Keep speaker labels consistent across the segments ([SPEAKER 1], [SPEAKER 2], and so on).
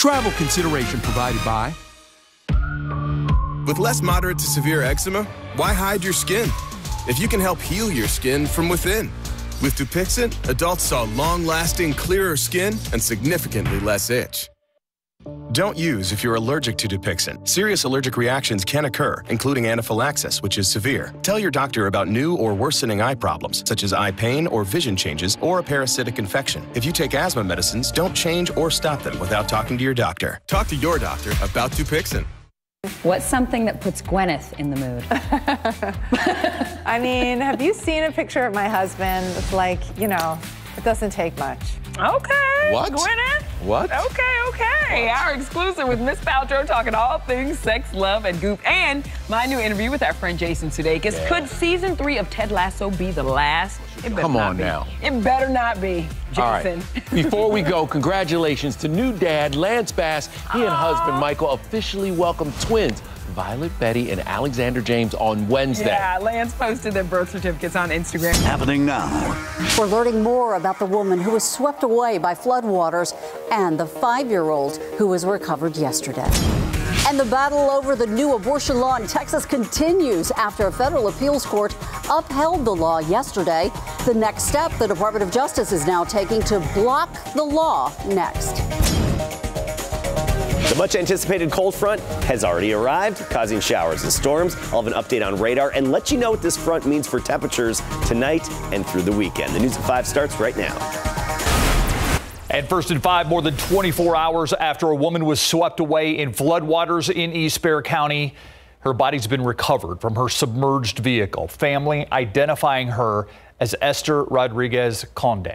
[SPEAKER 1] Travel consideration provided by.
[SPEAKER 2] With less moderate to severe eczema, why hide your skin? If you can help heal your skin from within. With Dupixent, adults saw long lasting, clearer skin and significantly less itch.
[SPEAKER 3] Don't use if you're allergic to Dupixent. Serious allergic reactions can occur, including anaphylaxis, which is severe. Tell your doctor about new or worsening eye problems, such as eye pain or vision changes or a parasitic infection. If you take asthma medicines, don't change or stop them without talking to your doctor.
[SPEAKER 2] Talk to your doctor about Dupixent.
[SPEAKER 4] What's something that puts Gwyneth in the mood?
[SPEAKER 5] I mean, have you seen a picture of my husband? It's like, you know, it doesn't take much.
[SPEAKER 6] Okay.
[SPEAKER 7] What?
[SPEAKER 6] Gwyneth?
[SPEAKER 7] What?
[SPEAKER 6] Okay, okay. Our exclusive with Miss Paltrow talking all things sex, love, and goop. And my new interview with our friend Jason Sudeikis.
[SPEAKER 7] Yeah.
[SPEAKER 6] Could season three of Ted Lasso be the last? It better
[SPEAKER 7] Come
[SPEAKER 6] not
[SPEAKER 7] on
[SPEAKER 6] be.
[SPEAKER 7] now.
[SPEAKER 6] It better not be.
[SPEAKER 7] All right.
[SPEAKER 6] Jason.
[SPEAKER 7] Before we go, congratulations to new dad Lance Bass. He and husband Michael officially welcomed twins. Violet Betty and Alexander James on Wednesday.
[SPEAKER 6] Yeah, Lance posted their birth certificates on Instagram.
[SPEAKER 8] Happening now.
[SPEAKER 9] We're learning more about the woman who was swept away by floodwaters and the five year old who was recovered yesterday. And the battle over the new abortion law in Texas continues after a federal appeals court upheld the law yesterday. The next step the Department of Justice is now taking to block the law next.
[SPEAKER 10] The much anticipated cold front has already arrived, causing showers and storms. I'll have an update on radar and let you know what this front means for temperatures tonight and through the weekend. The news at 5 starts right now.
[SPEAKER 11] And first and five, more than 24 hours after a woman was swept away in floodwaters in East Bexar County, her body's been recovered from her submerged vehicle. Family identifying her as Esther Rodriguez Conde,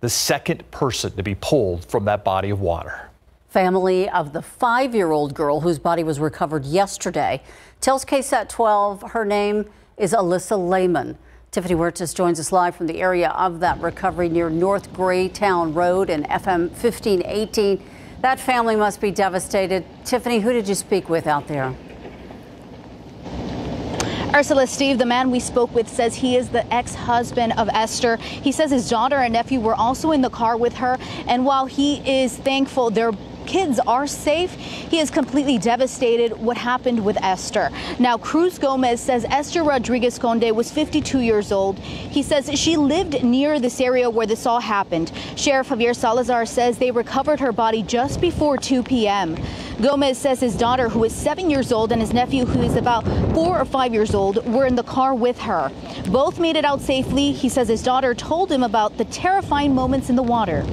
[SPEAKER 11] the second person to be pulled from that body of water.
[SPEAKER 9] Family of the five year old girl whose body was recovered yesterday tells KSAT 12 her name is Alyssa Lehman. Tiffany Huertas joins us live from the area of that recovery near North Graytown Road and FM 1518. That family must be devastated. Tiffany, who did you speak with out there?
[SPEAKER 12] Ursula Steve, the man we spoke with, says he is the ex husband of Esther. He says his daughter and nephew were also in the car with her. And while he is thankful their kids are safe, he is completely devastated what happened with Esther. Now, Cruz Gomez says Esther Rodriguez Conde was 52 years old. He says she lived near this area where this all happened. Sheriff Javier Salazar says they recovered her body just before 2 p.m. Gomez says his daughter, who is seven years old, and his nephew, who is about four or five years old, were in the car with her. Both made it out safely. He says his daughter told him about the terrifying moments in the water.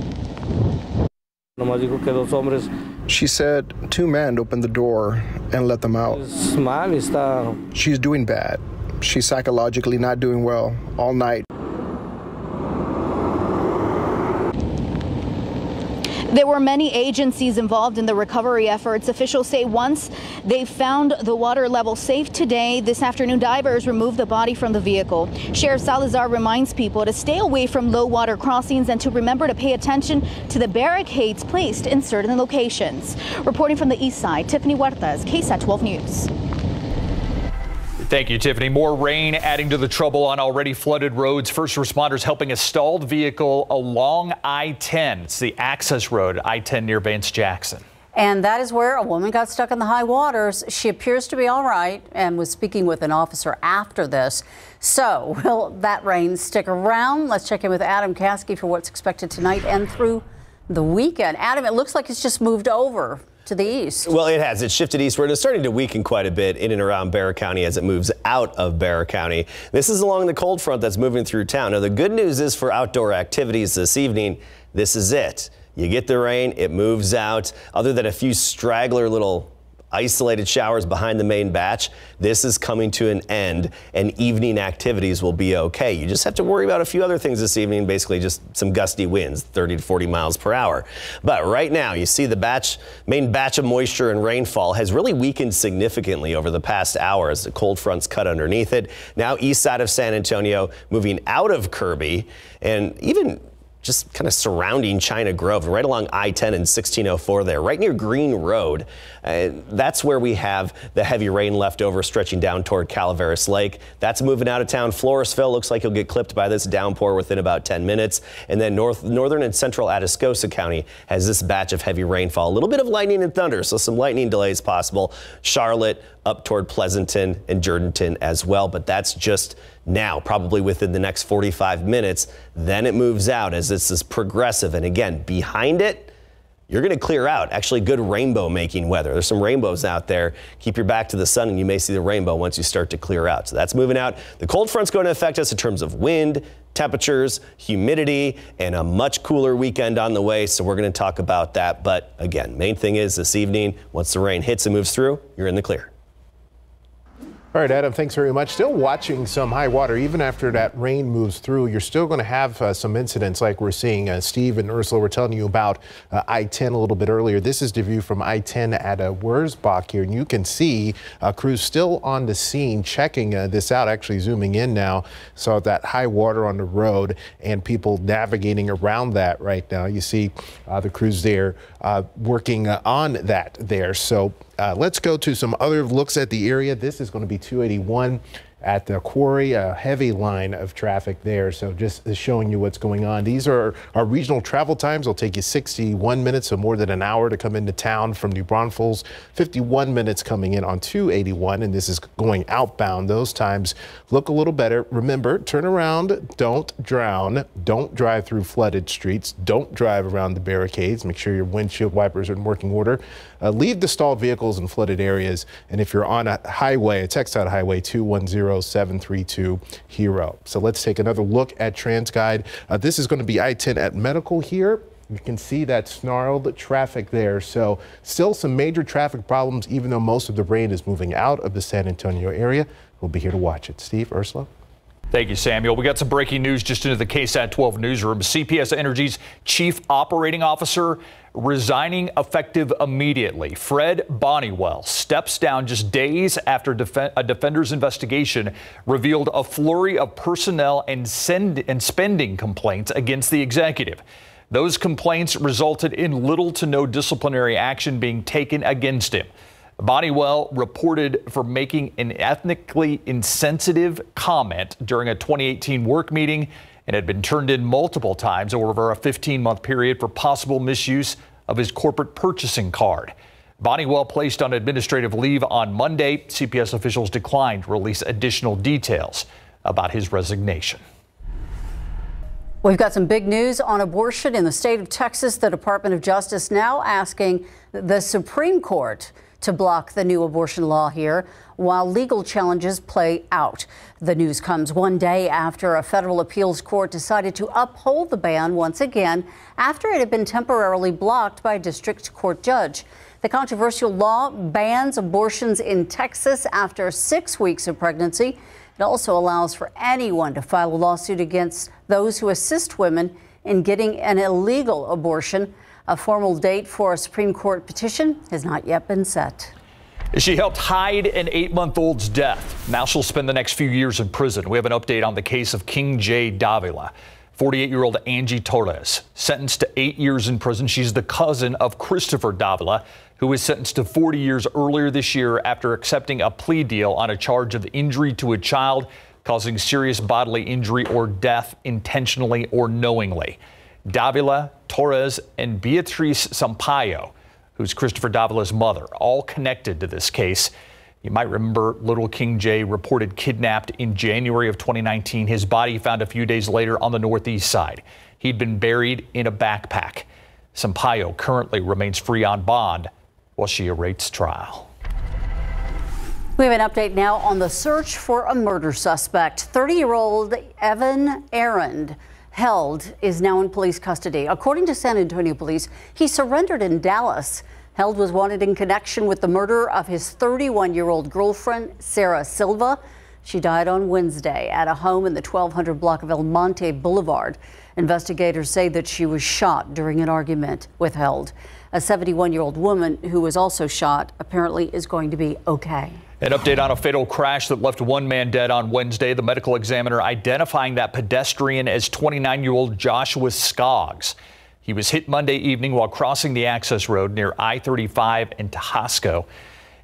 [SPEAKER 13] She said two men opened the door and let them out. She's doing bad. She's psychologically not doing well all night.
[SPEAKER 12] There were many agencies involved in the recovery efforts. Officials say once they found the water level safe today, this afternoon divers removed the body from the vehicle. Sheriff Salazar reminds people to stay away from low water crossings and to remember to pay attention to the barricades placed in certain locations. Reporting from the east side, Tiffany Huertas, KSAT 12 News.
[SPEAKER 11] Thank you, Tiffany. More rain adding to the trouble on already flooded roads. First responders helping a stalled vehicle along I 10. It's the access road, I 10 near Vance Jackson.
[SPEAKER 9] And that is where a woman got stuck in the high waters. She appears to be all right and was speaking with an officer after this. So, will that rain stick around? Let's check in with Adam Caskey for what's expected tonight and through the weekend. Adam, it looks like it's just moved over to the east.
[SPEAKER 10] Well, it has. It's shifted eastward. It's starting to weaken quite a bit in and around Bexar County as it moves out of Bexar County. This is along the cold front that's moving through town. Now, the good news is for outdoor activities this evening, this is it. You get the rain, it moves out. Other than a few straggler little isolated showers behind the main batch, this is coming to an end and evening activities will be okay. You just have to worry about a few other things this evening, basically just some gusty winds, 30 to 40 miles per hour. But right now, you see the batch, main batch of moisture and rainfall has really weakened significantly over the past hour as the cold fronts cut underneath it. Now east side of San Antonio, moving out of Kirby and even just kind of surrounding China Grove, right along I 10 and 1604 there, right near Green Road. Uh, that's where we have the heavy rain left over stretching down toward Calaveras Lake. That's moving out of town. Floresville looks like you'll get clipped by this downpour within about 10 minutes. And then north, northern and central Atascosa County has this batch of heavy rainfall. A little bit of lightning and thunder, so some lightning delays possible. Charlotte up toward Pleasanton and Jourdanton as well, but that's just now, probably within the next 45 minutes. Then it moves out as this is progressive. And again, behind it, you're going to clear out. Actually, good rainbow making weather. There's some rainbows out there. Keep your back to the sun and you may see the rainbow once you start to clear out. So that's moving out. The cold front's going to affect us in terms of wind, temperatures, humidity, and a much cooler weekend on the way. So we're going to talk about that. But again, main thing is this evening, once the rain hits and moves through, you're in the clear.
[SPEAKER 8] All right, Adam, thanks very much. Still watching some high water. Even after that rain moves through, you're still going to have uh, some incidents like we're seeing. Uh, Steve and Ursula were telling you about uh, I-10 a little bit earlier. This is the view from I-10 at uh, Wurzbach here, and you can see uh, crews still on the scene checking uh, this out, actually zooming in now. Saw that high water on the road and people navigating around that right now. You see the crews there working on that there. So uh, let's go to some other looks at the area. This is going to be 281 at the quarry, a heavy line of traffic there. So just showing you what's going on. These are our regional travel times. It'll take you 61 minutes, so more than an hour to come into town from New Braunfels. 51 minutes coming in on 281, and this is going outbound. Those times look a little better. Remember, turn around, don't drown, don't drive through flooded streets, don't drive around the barricades. Make sure your windshield wipers are in working order. Uh, leave the stalled vehicles in flooded areas, and if you're on a highway, a TxDOT highway 210 0732 Hero. So let's take another look at TransGuide. Uh, this is going to be I-10 at Medical here. You can see that snarled traffic there. So still some major traffic problems, even though most of the rain is moving out of the San Antonio area. We'll be here to watch it. Steve, Ursula?
[SPEAKER 11] Thank you, Samuel. We got some breaking news just into the KSAT 12 newsroom. CPS Energy's chief operating officer resigning effective immediately. Fred Bonewell steps down just days after a defender's investigation revealed a flurry of personnel and, and spending complaints against the executive. Those complaints resulted in little to no disciplinary action being taken against him. Bonewell reported for making an ethnically insensitive comment during a 2018 work meeting and had been turned in multiple times over a 15 month period for possible misuse of his corporate purchasing card. Bonewell placed on administrative leave on Monday. CPS officials declined to release additional details about his resignation.
[SPEAKER 9] We've got some big news on abortion in the state of Texas. The Department of Justice now asking the Supreme Court to block the new abortion law here while legal challenges play out. The news comes one day after a federal appeals court decided to uphold the ban once again after it had been temporarily blocked by a district court judge. The controversial law bans abortions in Texas after six weeks of pregnancy. It also allows for anyone to file a lawsuit against those who assist women in getting an illegal abortion. A formal date for a Supreme Court petition has not yet been set.
[SPEAKER 11] She helped hide an eight month old's death. Now she'll spend the next few years in prison. We have an update on the case of King Jay Davila. 48 year old Angie Torres, sentenced to eight years in prison. She's the cousin of Christopher Davila, who was sentenced to 40 years earlier this year after accepting a plea deal on a charge of injury to a child causing serious bodily injury or death intentionally or knowingly. Davila, Torres, and Beatriz Sampaio, who's Christopher Davila's mother, all connected to this case. You might remember little King Jay reported kidnapped in January of 2019. His body found a few days later on the northeast side. He'd been buried in a backpack. Sampaio currently remains free on bond while she awaits trial.
[SPEAKER 9] We have an update now on the search for a murder suspect. 30 year old Evan Arend held is now in police custody. According to San Antonio police, he surrendered in Dallas. Held was wanted in connection with the murder of his 31 year old girlfriend, Sarah Silva. She died on Wednesday at a home in the 1200 block of El Monte Boulevard. Investigators say that she was shot during an argument with Held. A 71 year old woman who was also shot apparently is going to be okay.
[SPEAKER 11] An update on a fatal crash that left one man dead on Wednesday. The medical examiner identifying that pedestrian as 29 year old Joshua Skoggs. He was hit Monday evening while crossing the access road near I 35 in Teosco.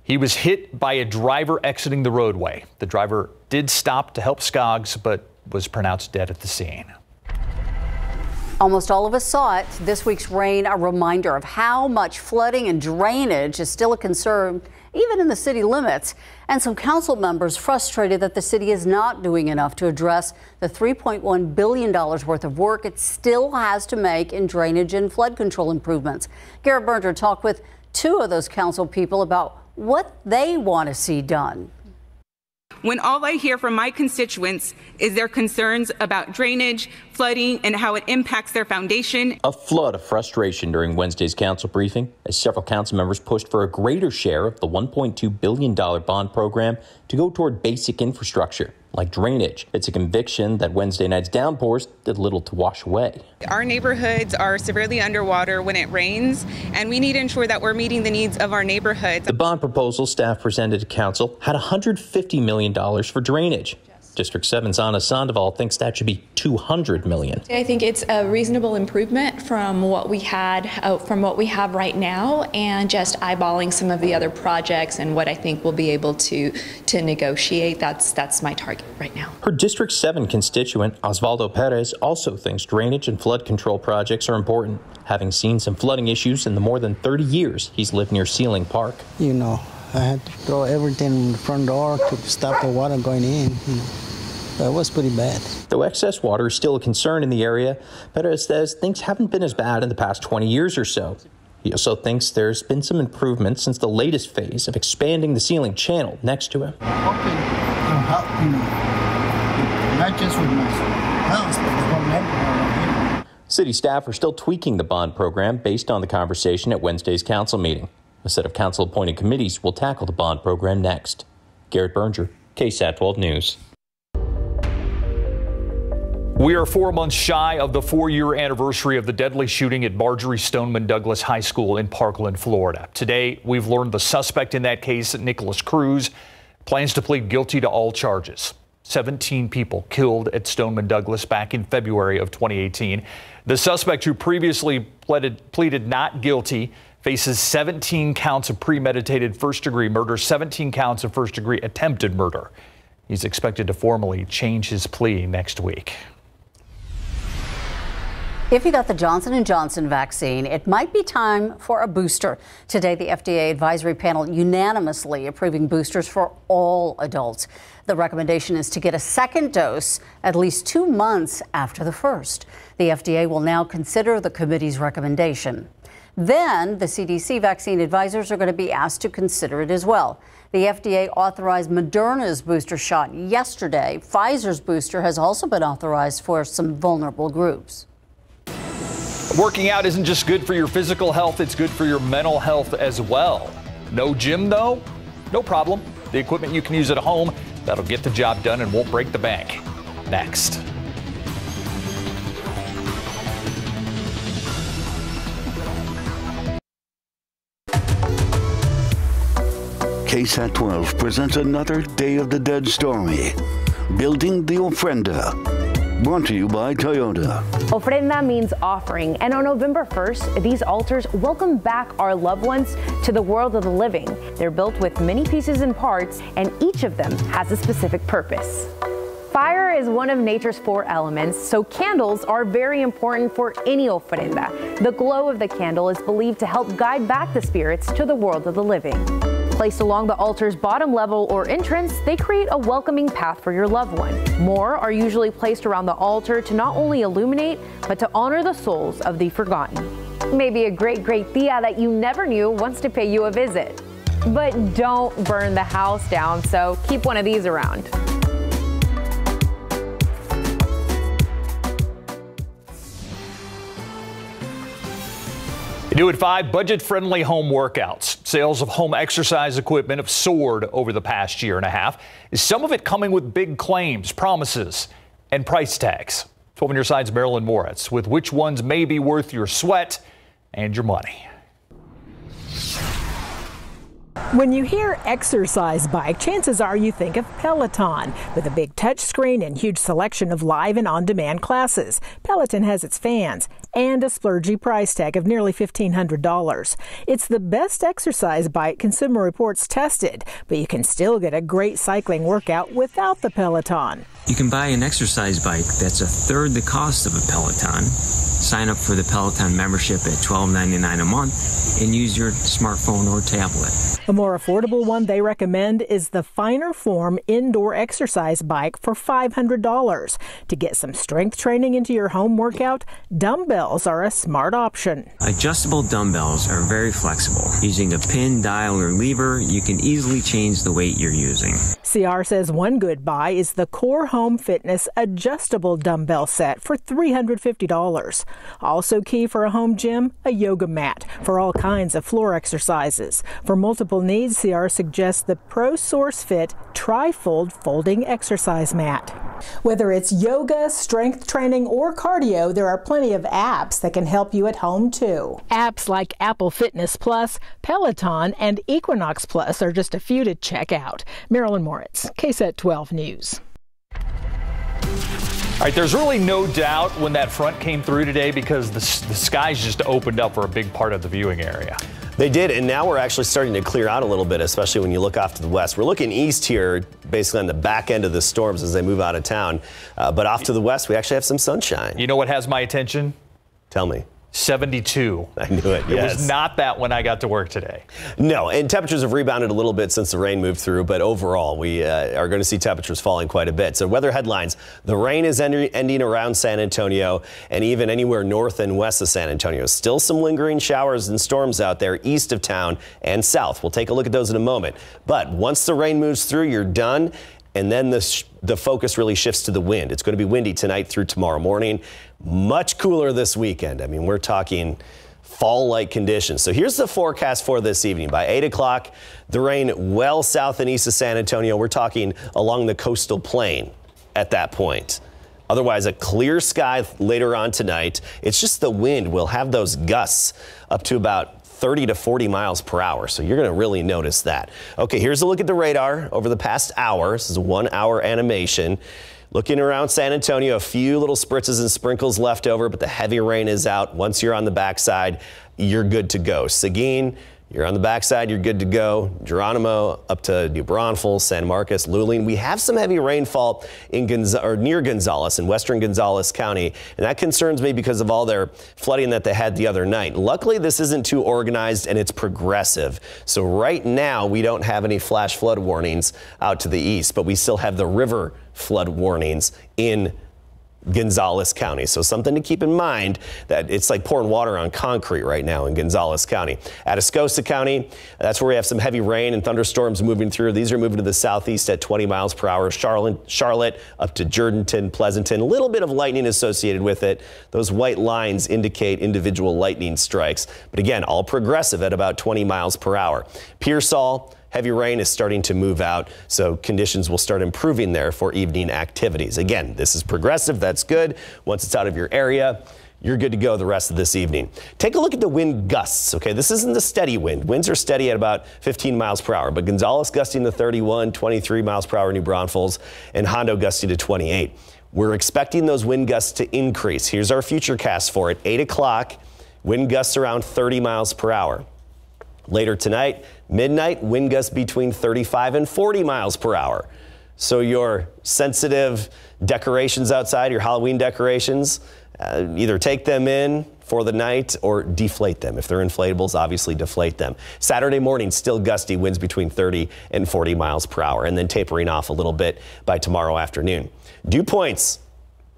[SPEAKER 11] He was hit by a driver exiting the roadway. The driver did stop to help Skoggs, but was pronounced dead at the scene.
[SPEAKER 9] Almost all of us saw it. This week's rain, a reminder of how much flooding and drainage is still a concern even in the city limits. And some council members frustrated that the city is not doing enough to address the $3.1 billion worth of work it still has to make in drainage and flood control improvements. Garrett Brnger talked with two of those council people about what they want to see done
[SPEAKER 14] when all I hear from my constituents is their concerns about drainage, flooding, and how it impacts their foundation.
[SPEAKER 15] A flood of frustration during Wednesday's council briefing as several council members pushed for a greater share of the $1.2 billion bond program to go toward basic infrastructure like drainage. It's a conviction that Wednesday night's downpours did little to wash away.
[SPEAKER 14] Our neighborhoods are severely underwater when it rains, and we need to ensure that we're meeting the needs of our neighborhoods.
[SPEAKER 15] The bond proposal staff presented to council had $150 million for drainage. District 7's Ana Sandoval thinks that should be 200 million.
[SPEAKER 16] I think it's a reasonable improvement from what we had uh, from what we have right now and just eyeballing some of the other projects and what I think we'll be able to to negotiate. That's that's my target right now.
[SPEAKER 15] Her District 7 constituent Osvaldo Perez also thinks drainage and flood control projects are important, having seen some flooding issues in the more than 30 years he's lived near Seeling Park.
[SPEAKER 17] You know, I had to throw everything in the front door to stop the water going in. That was pretty bad.
[SPEAKER 15] Though excess water is still a concern in the area, Perez says things haven't been as bad in the past 20 years or so. He also thinks there's been some improvement since the latest phase of expanding the Seeling channel next to him.
[SPEAKER 17] Hoping help not just with my house, but the whole neighborhood.
[SPEAKER 15] City staff are still tweaking the bond program based on the conversation at Wednesday's council meeting. A set of council appointed committees will tackle the bond program next. Garrett Brnger, KSAT 12 News.
[SPEAKER 11] We are four months shy of the four year anniversary of the deadly shooting at Marjory Stoneman Douglas High School in Parkland, Florida. Today, we've learned the suspect in that case, Nikolas Cruz, plans to plead guilty to all charges. 17 people killed at Stoneman Douglas back in February of 2018. The suspect who previously pleaded, pleaded not guilty faces 17 counts of premeditated first degree murder, 17 counts of first degree attempted murder. He's expected to formally change his plea next week.
[SPEAKER 9] If you got the Johnson & Johnson vaccine, it might be time for a booster. Today, the FDA advisory panel unanimously approving boosters for all adults. The recommendation is to get a second dose at least two months after the first. The FDA will now consider the committee's recommendation. Then the CDC vaccine advisors are going to be asked to consider it as well. The FDA authorized Moderna's booster shot yesterday. Pfizer's booster has also been authorized for some vulnerable groups.
[SPEAKER 11] Working out isn't just good for your physical health, it's good for your mental health as well. No gym, though? No problem. The equipment you can use at home that'll get the job done and won't break the bank. Next.
[SPEAKER 18] KSAT 12 presents another Day of the Dead story Building the Ofrenda. Brought to you by Toyota.
[SPEAKER 19] Ofrenda means offering, and on November 1st, these altars welcome back our loved ones to the world of the living. They're built with many pieces and parts, and each of them has a specific purpose. Fire is one of nature's four elements, so candles are very important for any ofrenda. The glow of the candle is believed to help guide back the spirits to the world of the living. Placed along the altar's bottom level or entrance, they create a welcoming path for your loved one. More are usually placed around the altar to not only illuminate, but to honor the souls of the forgotten. Maybe a great great tia that you never knew wants to pay you a visit. But don't burn the house down, so keep one of these around.
[SPEAKER 11] New at 5, budget-friendly home workouts. Sales of home exercise equipment have soared over the past year and a half. Is some of it coming with big claims, promises, and price tags. 12 on your side's Marilyn Moritz with which ones may be worth your sweat and your money.
[SPEAKER 20] When you hear exercise bike, chances are you think of Peloton. With a big touchscreen and huge selection of live and on demand classes, Peloton has its fans and a splurgy price tag of nearly $1,500. It's the best exercise bike Consumer Reports tested, but you can still get a great cycling workout without the Peloton.
[SPEAKER 21] You can buy an exercise bike that's a third the cost of a Peloton. Sign up for the Peloton membership at $12.99 a month and use your smartphone or tablet.
[SPEAKER 20] A more affordable one they recommend is the Finer Form indoor exercise bike for $500. To get some strength training into your home workout, dumbbells are a smart option.
[SPEAKER 21] Adjustable dumbbells are very flexible. Using a pin, dial, or lever, you can easily change the weight you're using.
[SPEAKER 20] CR says one good buy is the Core Home Fitness adjustable dumbbell set for $350. Also key for a home gym, a yoga mat for all kinds of floor exercises. For multiple needs, CR suggests the Pro Source Fit Trifold folding exercise mat. Whether it's yoga, strength training, or cardio, there are plenty of apps that can help you at home too. Apps like Apple Fitness Plus, Peloton, and Equinox Plus are just a few to check out. Marilyn Moritz, KSAT 12 News.
[SPEAKER 11] All right, there's really no doubt when that front came through today because the, the skies just opened up for a big part of the viewing area.
[SPEAKER 10] They did, and now we're actually starting to clear out a little bit, especially when you look off to the west. We're looking east here, basically on the back end of the storms as they move out of town. Uh, but off to the west, we actually have some sunshine.
[SPEAKER 11] You know what has my attention?
[SPEAKER 10] Tell me.
[SPEAKER 11] 72.
[SPEAKER 10] I knew it.
[SPEAKER 11] It
[SPEAKER 10] yes.
[SPEAKER 11] was not that when I got to work today.
[SPEAKER 10] No, and temperatures have rebounded a little bit since the rain moved through, but overall, we uh, are going to see temperatures falling quite a bit. So, weather headlines the rain is end- ending around San Antonio and even anywhere north and west of San Antonio. Still some lingering showers and storms out there east of town and south. We'll take a look at those in a moment. But once the rain moves through, you're done. And then the, the focus really shifts to the wind. It's going to be windy tonight through tomorrow morning. Much cooler this weekend. I mean, we're talking fall like conditions. So here's the forecast for this evening. By 8 o'clock, the rain well south and east of San Antonio. We're talking along the coastal plain at that point. Otherwise, a clear sky later on tonight. It's just the wind. We'll have those gusts up to about 30 to 40 miles per hour. So you're going to really notice that. Okay, here's a look at the radar over the past hour. This is a one hour animation. Looking around San Antonio, a few little spritzes and sprinkles left over, but the heavy rain is out. Once you're on the backside, you're good to go. Seguin, you're on the backside, you're good to go. Geronimo up to New Braunfels, San Marcos, Luling. We have some heavy rainfall in Gonz- or near Gonzales in western Gonzales County, and that concerns me because of all their flooding that they had the other night. Luckily, this isn't too organized and it's progressive. So right now, we don't have any flash flood warnings out to the east, but we still have the river flood warnings in Gonzales County. So something to keep in mind that it's like pouring water on concrete right now in Gonzales County. At Atascosa County, that's where we have some heavy rain and thunderstorms moving through. These are moving to the southeast at 20 miles per hour. Charlotte, Charlotte up to Jourdanton, Pleasanton, a little bit of lightning associated with it. Those white lines indicate individual lightning strikes. But again, all progressive at about 20 miles per hour. Pearsall, Heavy rain is starting to move out, so conditions will start improving there for evening activities. Again, this is progressive. That's good. Once it's out of your area, you're good to go the rest of this evening. Take a look at the wind gusts. Okay, this isn't the steady wind. Winds are steady at about 15 miles per hour, but Gonzales gusting to 31, 23 miles per hour, New Braunfels, and Hondo gusting to 28. We're expecting those wind gusts to increase. Here's our future cast for it. 8 o'clock, wind gusts around 30 miles per hour. Later tonight, midnight, wind gusts between 35 and 40 miles per hour. So your sensitive decorations outside, your Halloween decorations, uh, either take them in for the night or deflate them. If they're inflatables, obviously deflate them. Saturday morning, still gusty winds between 30 and 40 miles per hour, and then tapering off a little bit by tomorrow afternoon. Dew points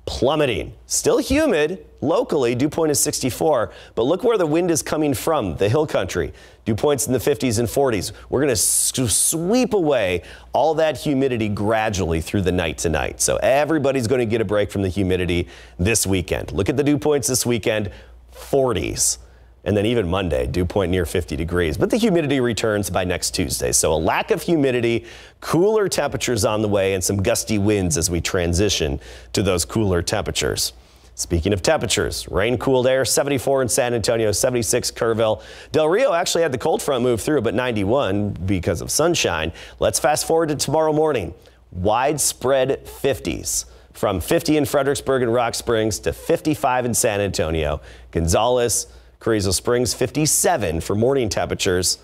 [SPEAKER 10] plummeting. Still humid locally. Dew point is 64, but look where the wind is coming from the hill country. Dew points in the 50s and 40s. We're going to sweep away all that humidity gradually through the night tonight. So everybody's going to get a break from the humidity this weekend. Look at the dew points this weekend 40s. And then even Monday, dew point near 50 degrees. But the humidity returns by next Tuesday. So a lack of humidity, cooler temperatures on the way, and some gusty winds as we transition to those cooler temperatures. Speaking of temperatures, rain cooled air, 74 in San Antonio, 76 Kerrville. Del Rio actually had the cold front move through, but 91 because of sunshine. Let's fast forward to tomorrow morning. Widespread 50s from 50 in Fredericksburg and Rock Springs to 55 in San Antonio. Gonzales, Carrizo Springs, 57 for morning temperatures.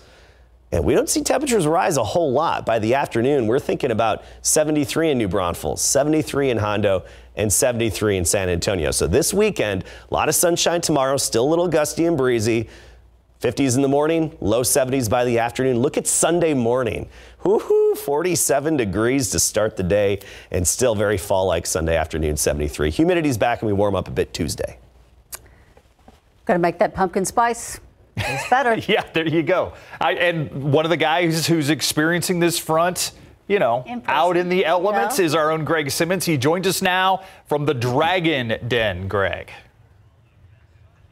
[SPEAKER 10] And we don't see temperatures rise a whole lot. By the afternoon, we're thinking about 73 in New Braunfels, 73 in Hondo, and 73 in San Antonio. So this weekend, a lot of sunshine tomorrow, still a little gusty and breezy. 50s in the morning, low 70s by the afternoon. Look at Sunday morning. Woohoo, 47 degrees to start the day and still very fall like Sunday afternoon, 73. Humidity's back and we warm up a bit Tuesday.
[SPEAKER 9] Gonna make that pumpkin spice. It's better.
[SPEAKER 11] yeah, there you go. I, and one of the guys who's experiencing this front, you know, in out in the elements is our own Greg Simmons. He joins us now from the Dragon Den, Greg.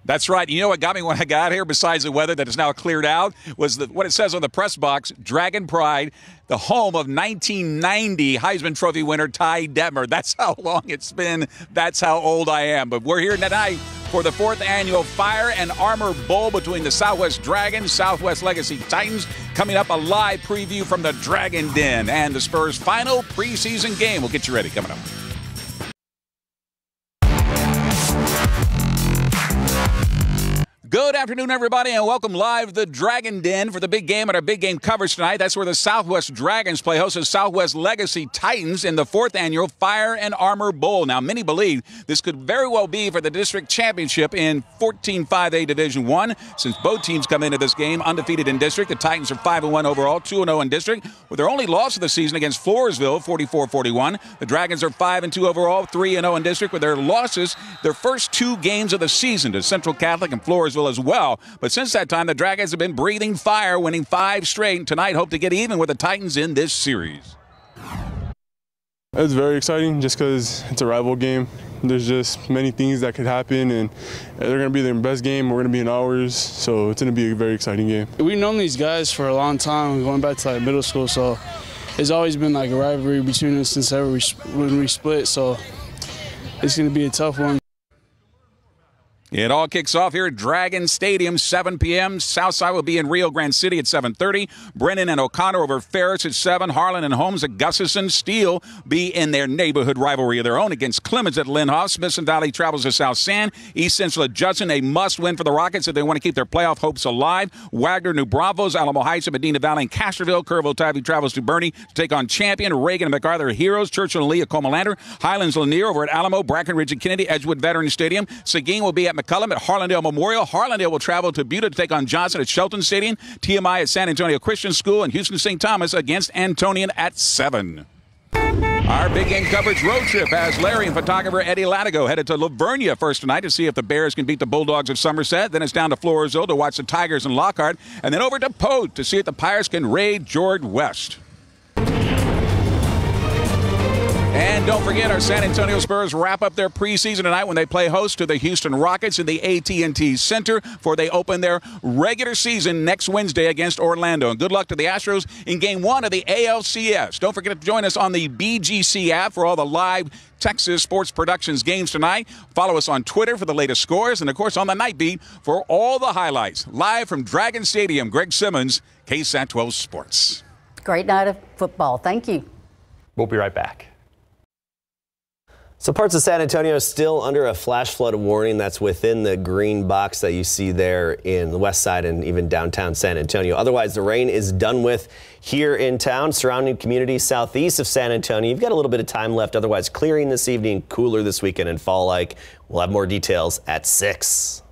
[SPEAKER 22] That's right. You know what got me when I got here, besides the weather that is now cleared out, was the, what it says on the press box Dragon Pride, the home of 1990 Heisman Trophy winner Ty Detmer. That's how long it's been. That's how old I am. But we're here tonight for the fourth annual Fire and Armor Bowl between the Southwest Dragons, Southwest Legacy Titans. Coming up, a live preview from the Dragon Den and the Spurs' final preseason game. We'll get you ready coming up. Afternoon, everybody, and welcome live to the Dragon Den for the big game and our big game coverage tonight. That's where the Southwest Dragons play host of Southwest Legacy Titans in the fourth annual Fire and Armor Bowl. Now, many believe this could very well be for the district championship in 14-5A Division One, since both teams come into this game undefeated in district. The Titans are 5-1 overall, 2-0 in district, with their only loss of the season against Floresville, 44-41. The Dragons are 5-2 overall, 3-0 in district, with their losses their first two games of the season to Central Catholic and Floresville as. But since that time, the Dragons have been breathing fire, winning five straight. Tonight, hope to get even with the Titans in this series.
[SPEAKER 23] It's very exciting just because it's a rival game. There's just many things that could happen, and they're going to be their best game. We're going to be in ours, so it's going to be a very exciting game.
[SPEAKER 24] We've known these guys for a long time, going back to like middle school, so it's always been like a rivalry between us since ever we, when we split. So it's going to be a tough one.
[SPEAKER 22] It all kicks off here at Dragon Stadium, 7 p.m. Southside will be in Rio Grande City at 7.30. Brennan and O'Connor over Farris at 7. Harlan and Holmes at Gustafson. Steele be in their neighborhood rivalry of their own against Clemens at Lehnhoff. Smithson Valley travels to South San. East Central at Judson, a must-win for the Rockets if they want to keep their playoff hopes alive. Wagner, New Bravos, Alamo Heights at Medina Valley and Castroville. Kerrville Tivy travels to Boerne to take on Champion. Reagan and MacArthur Heroes. Churchill and Lee at Comalander. Highlands Lanier over at Alamo. Brackenridge and Kennedy. Edgewood Veterans Stadium. Seguin will be at McCollum at Harlandale Memorial. Harlandale will travel to Buda to take on Johnson at Shelton Stadium. TMI at San Antonio Christian School and Houston St. Thomas against Antonian at 7. Our big game coverage road trip has Larry and photographer Eddie Latigo headed to La Vernia first tonight to see if the Bears can beat the Bulldogs of Somerset. Then it's down to Floresville to watch the Tigers and Lockhart. And then over to Poth to see if the Pirates can raid George West. And don't forget, our San Antonio Spurs wrap up their preseason tonight when they play host to the Houston Rockets in the AT&T Center for they open their regular season next Wednesday against Orlando. And good luck to the Astros in Game One of the ALCS. Don't forget to join us on the BGC app for all the live Texas Sports Productions games tonight. Follow us on Twitter for the latest scores, and of course on the night beat for all the highlights. Live from Dragon Stadium, Greg Simmons, KSAT 12 Sports.
[SPEAKER 9] Great night of football. Thank you.
[SPEAKER 11] We'll be right back.
[SPEAKER 10] So parts of San Antonio are still under a flash flood warning that's within the green box that you see there in the west side and even downtown San Antonio. Otherwise, the rain is done with here in town. Surrounding communities southeast of San Antonio, you've got a little bit of time left. Otherwise, clearing this evening, cooler this weekend and fall like. We'll have more details at 6.